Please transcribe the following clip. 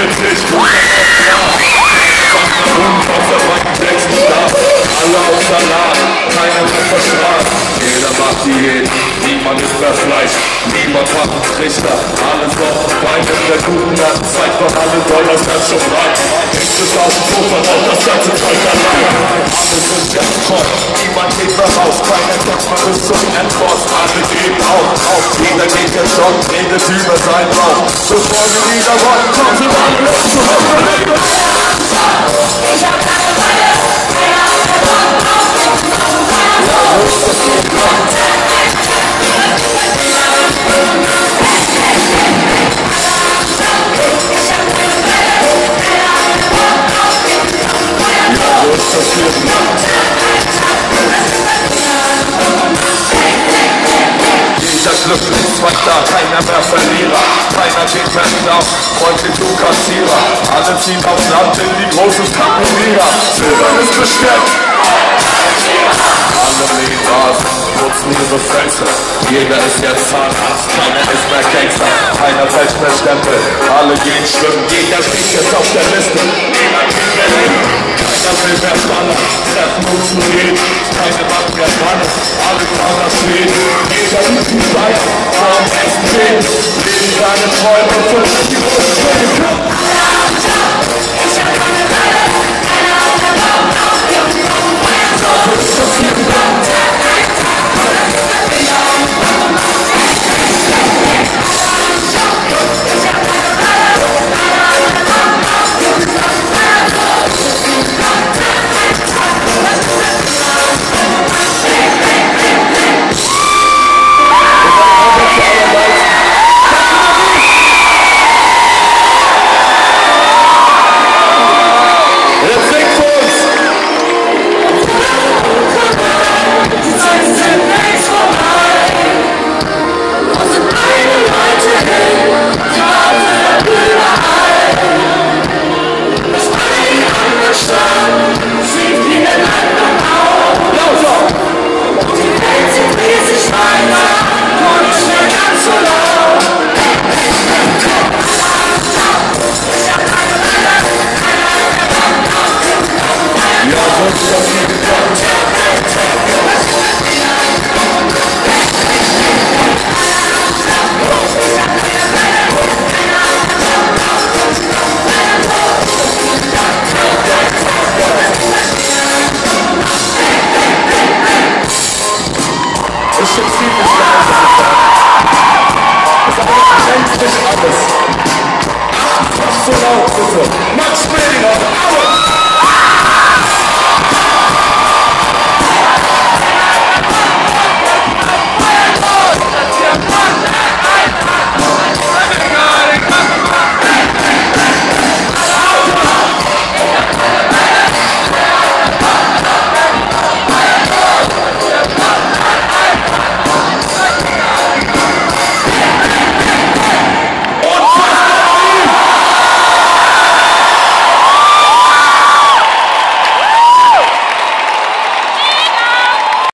interessiert sich, du und auf der Bank wächst Stab, alle auf Salat, keiner wird verstraft. Jeder macht Diät, niemand ist mehr Fleisch, niemand macht einen Trichter, alles auf Wein in der guten Nacht, zeigt doch alle Dollars ganz so frei. Nichts ist auf dem Puffer, auch das ganze Zeug allein. Alle sind ganz voll, niemand geht mehr raus, keiner kommt mal bis zum Endboss, alle geben auf, auf, jeder geht jetzt schon, redet über sein Bauch. Bevor wir wieder wollen, kommen Los keiner mehr Verlierer, keiner geht mehr hinauf, freundlich du Kassierer, alle ziehen aufs Land in die große Kappenliga, Silbern ist bestellt, alle Rasen, nutzen ihre Fenster, jeder ist jetzt Zahnarzt, keiner ist mehr Gangster, keiner fällt mehr Stempel, alle gehen schwimmen, jeder steht jetzt auf der Liste, jeder geht mehr hin, keiner will mehr ballern, treffen uns zu reden, keine macht mehr Mann, alle nach Schweden, jeder ist die Feier, ersten Leben, deine Träume und Much